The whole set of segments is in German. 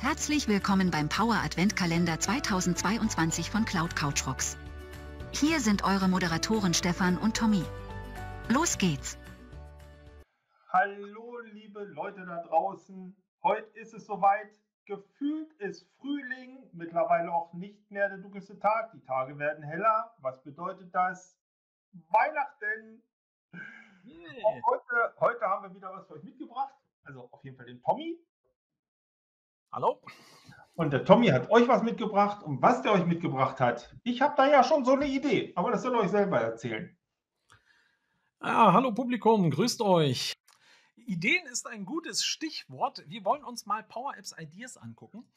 Herzlich willkommen beim Power Adventkalender 2022 von Cloud Couch Rocks. Hier sind eure Moderatoren Stefan und Tommy. Los geht's! Hallo liebe Leute da draußen. Heute ist es soweit. Gefühlt ist Frühling, mittlerweile auch nicht mehr der dunkelste Tag. Die Tage werden heller. Was bedeutet das? Weihnachten! Yeah. Heute, heute haben wir wieder was für euch mitgebracht. Also auf jeden Fall den Tommy. Hallo. Und der Tommy hat euch was mitgebracht. Und was der euch mitgebracht hat, ich habe da ja schon so eine Idee, aber das soll euch selber erzählen. Ja, hallo Publikum, grüßt euch. Ideen ist ein gutes Stichwort. Wir wollen uns mal Power Apps Ideas angucken.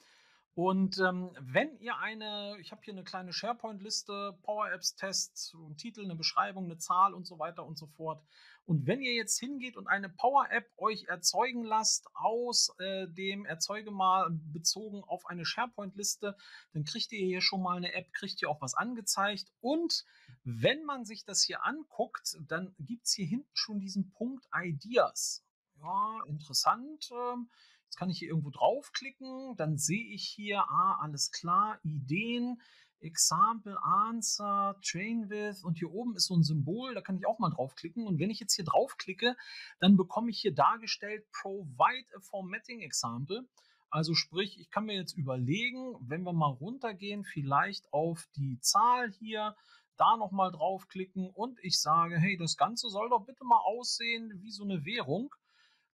Und ähm, wenn ihr eine, ich habe hier eine kleine SharePoint-Liste, Power Apps Tests, einen Titel, eine Beschreibung, eine Zahl und so weiter und so fort. Und wenn ihr jetzt hingeht und eine Power App euch erzeugen lasst aus äh, dem Erzeuge mal bezogen auf eine SharePoint-Liste, dann kriegt ihr hier schon mal eine App, kriegt ihr auch was angezeigt. Und wenn man sich das hier anguckt, dann gibt es hier hinten schon diesen Punkt Ideas. Ja, interessant. Ähm, Jetzt kann ich hier irgendwo draufklicken, dann sehe ich hier, ah, alles klar, Ideen, Example, Answer, Train with und hier oben ist so ein Symbol, da kann ich auch mal draufklicken und wenn ich jetzt hier draufklicke, dann bekomme ich hier dargestellt Provide a Formatting Example. Also sprich, ich kann mir jetzt überlegen, wenn wir mal runtergehen, vielleicht auf die Zahl hier, da nochmal draufklicken und ich sage, hey, das Ganze soll doch bitte mal aussehen wie so eine Währung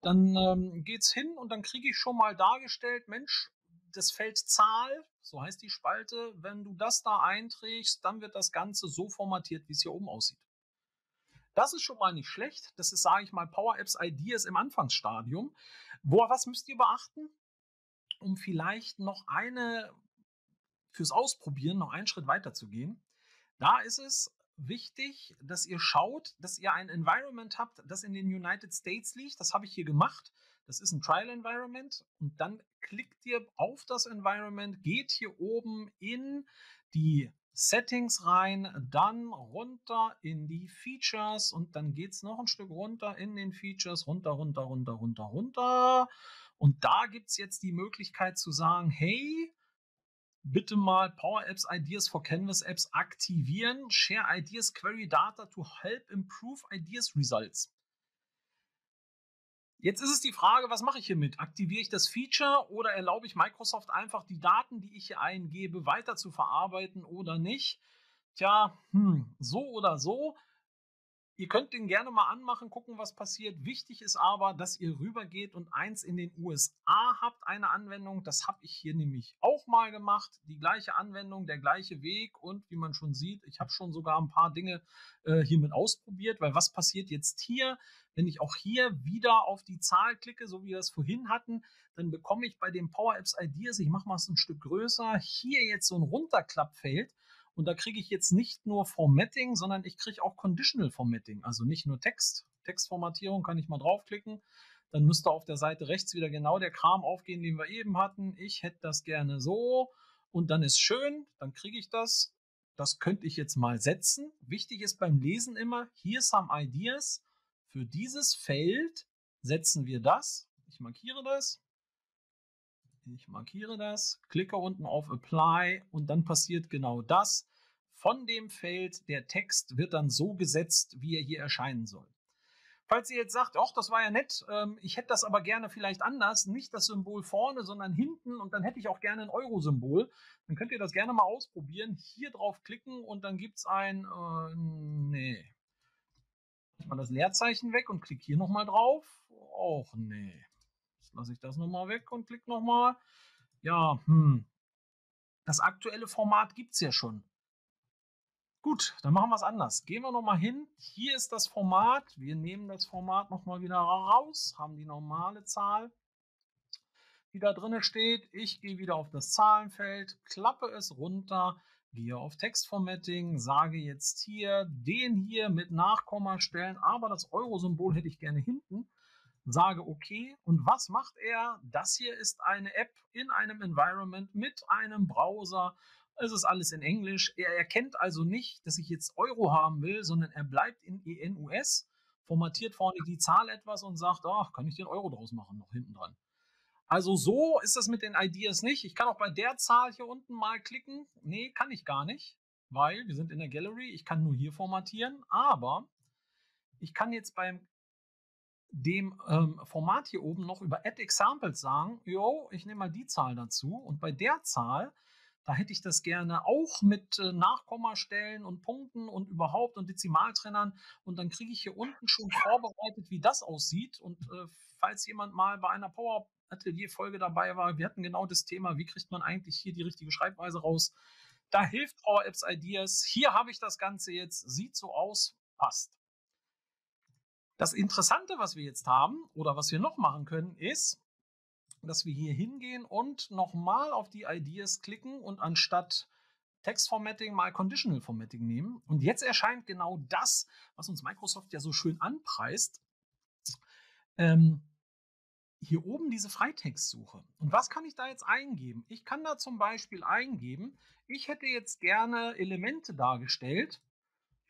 dann ähm, es hin und dann kriege ich schon mal dargestellt, Mensch, das Feld Zahl, so heißt die Spalte, wenn du das da einträgst, dann wird das Ganze so formatiert, wie es hier oben aussieht. Das ist schon mal nicht schlecht. Das ist, sage ich mal, Power Apps Ideas im Anfangsstadium. Wo, was müsst ihr beachten? Um vielleicht noch eine fürs Ausprobieren noch einen Schritt weiter zu gehen. Da ist es wichtig, dass ihr schaut, dass ihr ein Environment habt, das in den United States liegt. Das habe ich hier gemacht. Das ist ein Trial Environment. Und dann klickt ihr auf das Environment, geht hier oben in die Settings rein, dann runter in die Features und dann geht es noch ein Stück runter in den Features, runter, runter, runter, runter, runter. Und da gibt es jetzt die Möglichkeit zu sagen, hey, bitte mal Power Apps Ideas for Canvas Apps aktivieren. Share Ideas, Query Data to help improve Ideas Results. Jetzt ist es die Frage, was mache ich hiermit? Aktiviere ich das Feature oder erlaube ich Microsoft einfach die Daten, die ich hier eingebe, weiter zu verarbeiten oder nicht? Tja, hm, so oder so. Ihr könnt den gerne mal anmachen, gucken, was passiert. Wichtig ist aber, dass ihr rübergeht und eins in den USA habt, eine Anwendung. Das habe ich hier nämlich auch mal gemacht. Die gleiche Anwendung, der gleiche Weg und wie man schon sieht, ich habe schon sogar ein paar Dinge äh, hiermit ausprobiert, weil was passiert jetzt hier? Wenn ich auch hier wieder auf die Zahl klicke, so wie wir es vorhin hatten, dann bekomme ich bei den Power Apps Ideas, ich mache mal es ein Stück größer, hier jetzt so ein Runterklappfeld und da kriege ich jetzt nicht nur Formatting, sondern ich kriege auch Conditional Formatting. Also nicht nur Text. Textformatierung kann ich mal draufklicken. Dann müsste auf der Seite rechts wieder genau der Kram aufgehen, den wir eben hatten. Ich hätte das gerne so. Und dann ist schön, dann kriege ich das. Das könnte ich jetzt mal setzen. Wichtig ist beim Lesen immer, hier some ideas. Für dieses Feld setzen wir das. Ich markiere das. Ich markiere das, klicke unten auf Apply und dann passiert genau das. Von dem Feld der Text wird dann so gesetzt, wie er hier erscheinen soll. Falls ihr jetzt sagt, ach, das war ja nett, ähm, ich hätte das aber gerne vielleicht anders, nicht das Symbol vorne, sondern hinten und dann hätte ich auch gerne ein Euro-Symbol, dann könnt ihr das gerne mal ausprobieren. Hier drauf klicken und dann gibt es ein, äh, nee. Ich mal das Leerzeichen weg und klicke hier nochmal drauf. Och, nee lasse ich das nochmal weg und klicke nochmal. Ja, hm. Das aktuelle Format gibt es ja schon. Gut, dann machen wir es anders. Gehen wir nochmal hin. Hier ist das Format. Wir nehmen das Format nochmal wieder raus, haben die normale Zahl, die da drin steht. Ich gehe wieder auf das Zahlenfeld, klappe es runter, gehe auf Textformatting, sage jetzt hier den hier mit Nachkommastellen, aber das Euro-Symbol hätte ich gerne hinten sage okay. Und was macht er? Das hier ist eine App in einem Environment mit einem Browser. Es ist alles in Englisch. Er erkennt also nicht, dass ich jetzt Euro haben will, sondern er bleibt in ENUS, formatiert vorne die Zahl etwas und sagt, ach, kann ich den Euro draus machen, noch hinten dran. Also so ist das mit den Ideas nicht. Ich kann auch bei der Zahl hier unten mal klicken. Nee, kann ich gar nicht, weil wir sind in der Gallery. Ich kann nur hier formatieren, aber ich kann jetzt beim dem ähm, Format hier oben noch über Add Examples sagen, yo, ich nehme mal die Zahl dazu und bei der Zahl, da hätte ich das gerne auch mit äh, Nachkommastellen und Punkten und überhaupt und Dezimaltrennern und dann kriege ich hier unten schon vorbereitet, wie das aussieht und äh, falls jemand mal bei einer Power Atelier Folge dabei war, wir hatten genau das Thema, wie kriegt man eigentlich hier die richtige Schreibweise raus. Da hilft Power Apps Ideas. Hier habe ich das Ganze jetzt, sieht so aus, passt. Das Interessante, was wir jetzt haben oder was wir noch machen können, ist, dass wir hier hingehen und nochmal auf die Ideas klicken und anstatt Textformatting mal Conditional Formatting nehmen. Und jetzt erscheint genau das, was uns Microsoft ja so schön anpreist. Ähm, hier oben diese Freitextsuche. Und was kann ich da jetzt eingeben? Ich kann da zum Beispiel eingeben, ich hätte jetzt gerne Elemente dargestellt,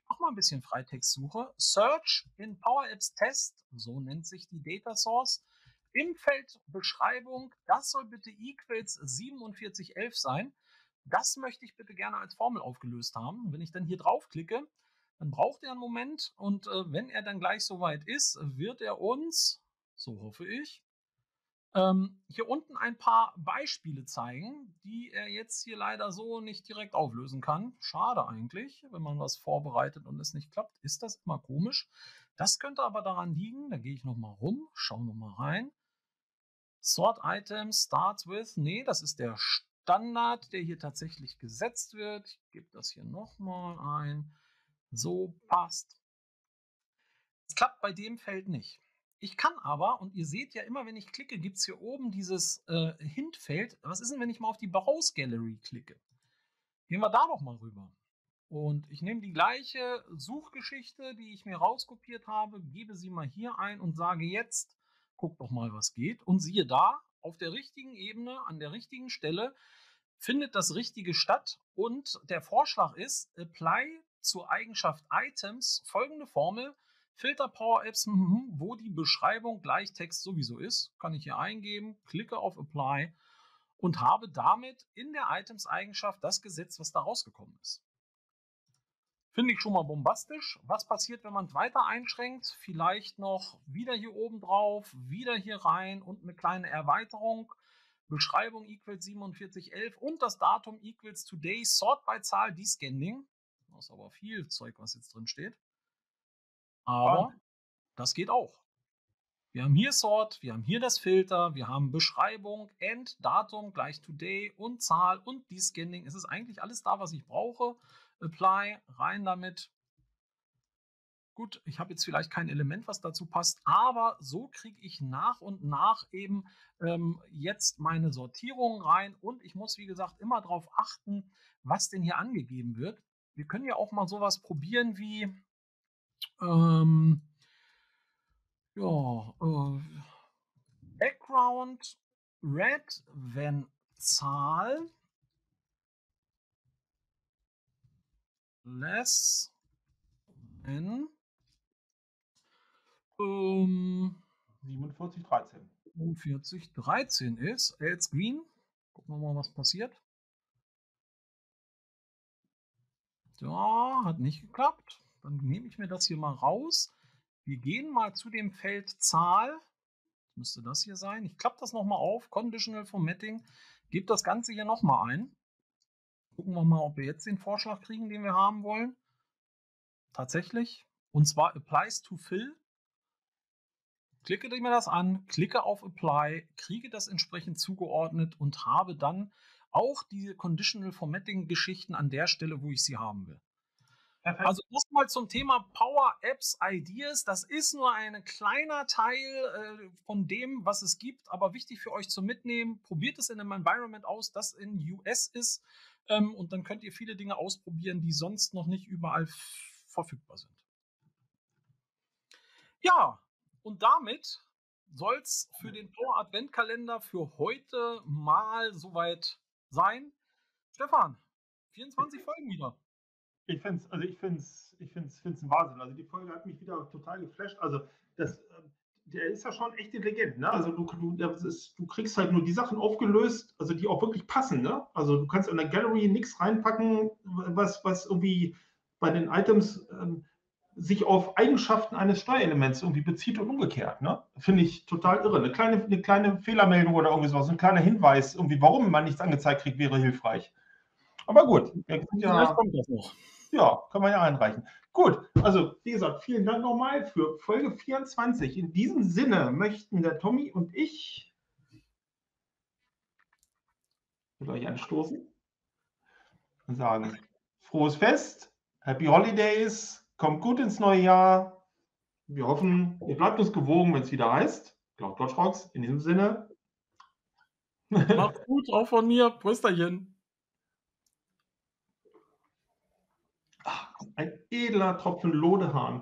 auch mal ein bisschen Freitextsuche. Search in Power Apps Test, so nennt sich die Data Source. Im Feld Beschreibung, das soll bitte equals 4711 sein. Das möchte ich bitte gerne als Formel aufgelöst haben. Wenn ich dann hier draufklicke, dann braucht er einen Moment und äh, wenn er dann gleich soweit ist, wird er uns, so hoffe ich, ähm, hier unten ein paar Beispiele zeigen, die er jetzt hier leider so nicht direkt auflösen kann. Schade eigentlich, wenn man was vorbereitet und es nicht klappt, ist das immer komisch. Das könnte aber daran liegen, da gehe ich nochmal rum, schaue nochmal rein. Sort Item starts with, nee, das ist der Standard, der hier tatsächlich gesetzt wird. Ich gebe das hier nochmal ein. So passt. Es klappt bei dem Feld nicht. Ich kann aber, und ihr seht ja immer, wenn ich klicke, gibt es hier oben dieses äh, Hintfeld. Was ist denn, wenn ich mal auf die Browse Gallery klicke? Gehen wir da doch mal rüber. Und ich nehme die gleiche Suchgeschichte, die ich mir rauskopiert habe, gebe sie mal hier ein und sage jetzt, guck doch mal, was geht. Und siehe da, auf der richtigen Ebene, an der richtigen Stelle, findet das Richtige statt. Und der Vorschlag ist, apply zur Eigenschaft Items folgende Formel. Filter Power Apps, mhm, wo die Beschreibung gleich Text sowieso ist, kann ich hier eingeben, klicke auf Apply und habe damit in der Items-Eigenschaft das Gesetz, was da rausgekommen ist. Finde ich schon mal bombastisch. Was passiert, wenn man es weiter einschränkt? Vielleicht noch wieder hier oben drauf, wieder hier rein und eine kleine Erweiterung. Beschreibung equals 4711 und das Datum equals today, sort by Zahl, descending. Das ist aber viel Zeug, was jetzt drin steht. Aber das geht auch. Wir haben hier Sort, wir haben hier das Filter, wir haben Beschreibung, End, Datum gleich Today und Zahl und die Scanning. Es ist eigentlich alles da, was ich brauche. Apply, rein damit. Gut, ich habe jetzt vielleicht kein Element, was dazu passt, aber so kriege ich nach und nach eben ähm, jetzt meine Sortierung rein und ich muss, wie gesagt, immer darauf achten, was denn hier angegeben wird. Wir können ja auch mal sowas probieren wie, ähm, ja, äh, Background red, wenn Zahl less than ähm, 4713. 4713 ist, else green. Gucken wir mal, was passiert. Ja, hat nicht geklappt. Dann nehme ich mir das hier mal raus. Wir gehen mal zu dem Feld Zahl. Das müsste das hier sein. Ich klappe das nochmal auf. Conditional Formatting. Gebe das Ganze hier nochmal ein. Gucken wir mal, ob wir jetzt den Vorschlag kriegen, den wir haben wollen. Tatsächlich. Und zwar applies to fill. Klicke mir das an, klicke auf Apply, kriege das entsprechend zugeordnet und habe dann auch diese Conditional Formatting Geschichten an der Stelle, wo ich sie haben will. Also erstmal zum Thema Power Apps Ideas. Das ist nur ein kleiner Teil äh, von dem, was es gibt, aber wichtig für euch zu mitnehmen. Probiert es in einem Environment aus, das in US ist. Ähm, und dann könnt ihr viele Dinge ausprobieren, die sonst noch nicht überall verfügbar sind. Ja, und damit soll es für den Power Adventkalender für heute mal soweit sein. Stefan, 24 Folgen wieder. Ich finde es, also ich finde es, ich finde es, finde es Wahnsinn. Also die Folge hat mich wieder total geflasht. Also das, ähm, der ist ja schon echt intelligent, ne? Also du, du, ist, du kriegst halt nur die Sachen aufgelöst, also die auch wirklich passen, ne? Also du kannst in der Gallery nichts reinpacken, was, was irgendwie bei den Items ähm, sich auf Eigenschaften eines Steuerelements irgendwie bezieht und umgekehrt. Ne? Finde ich total irre. Eine kleine, eine kleine Fehlermeldung oder irgendwie sowas, ein kleiner Hinweis, irgendwie, warum man nichts angezeigt kriegt, wäre hilfreich. Aber gut, ja, kommt das noch. Ja, kann man ja einreichen. Gut, also wie gesagt, vielen Dank nochmal für Folge 24. In diesem Sinne möchten der Tommy und ich mit euch anstoßen und sagen, frohes Fest, Happy Holidays, kommt gut ins neue Jahr. Wir hoffen, ihr bleibt uns gewogen, wenn es wieder heißt. Cloud Watch Rocks. In diesem Sinne. Macht's gut, auch von mir. Prösterchen. Ein edler Tropfen Lodehahn.